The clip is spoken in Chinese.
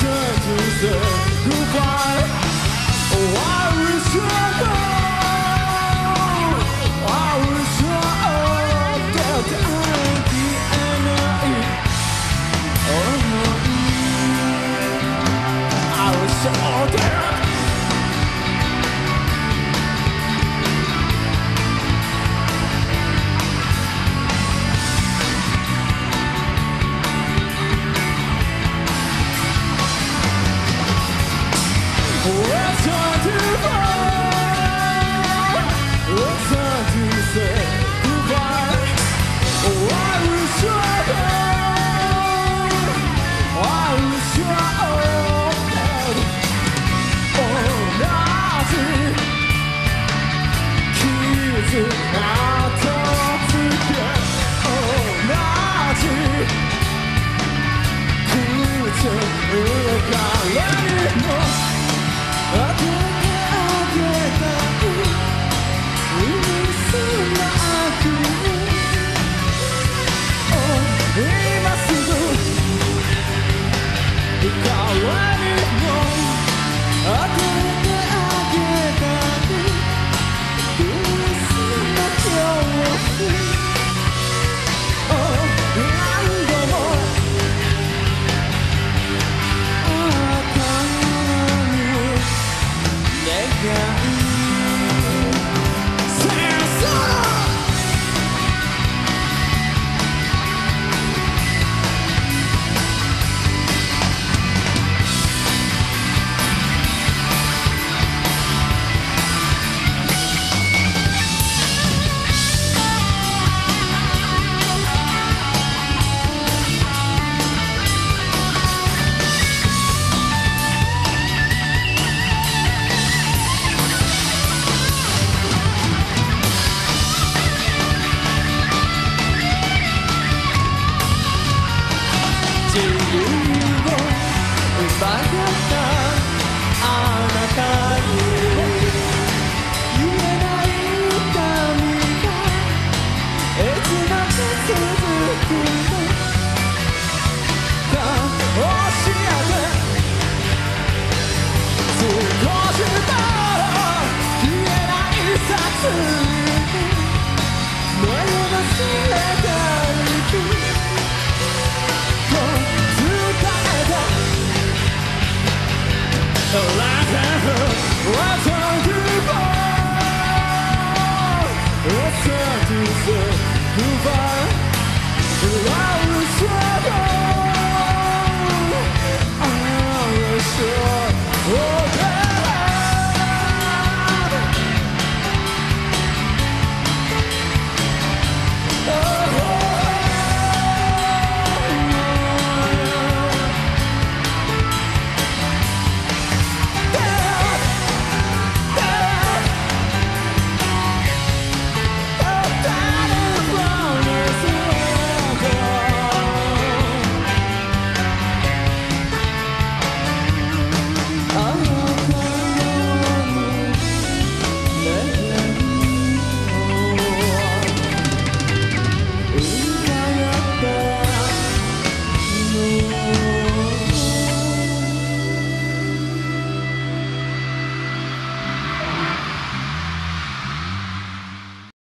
这角色如画 you now. Yeah.